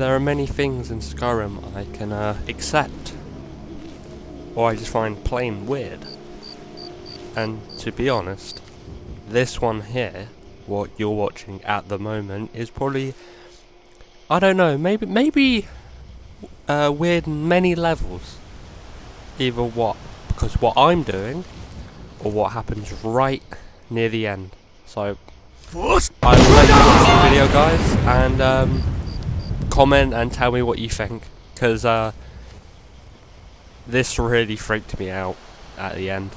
there are many things in Skyrim I can uh, accept, or I just find plain weird. And to be honest, this one here, what you're watching at the moment, is probably, I don't know, maybe maybe uh, weird in many levels. Either what, because what I'm doing, or what happens right near the end. So I will watch the video, guys, and um, comment and tell me what you think, because uh, this really freaked me out at the end.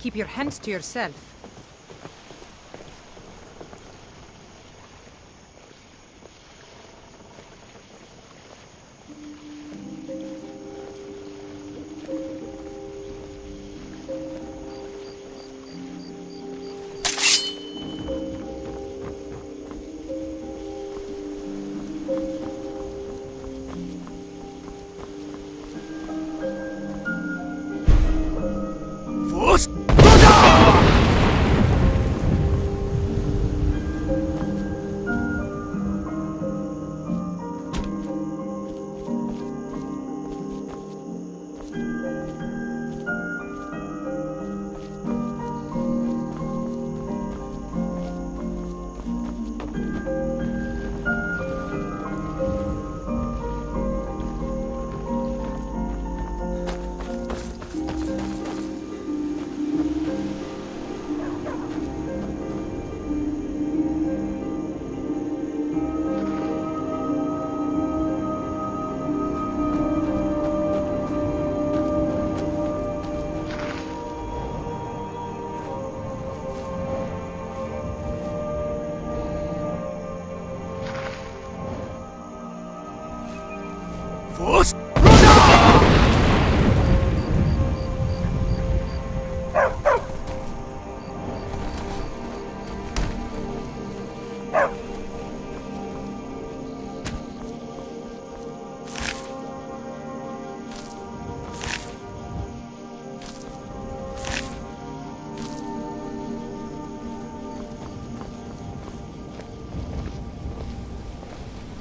Keep your hands to yourself.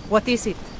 What is it?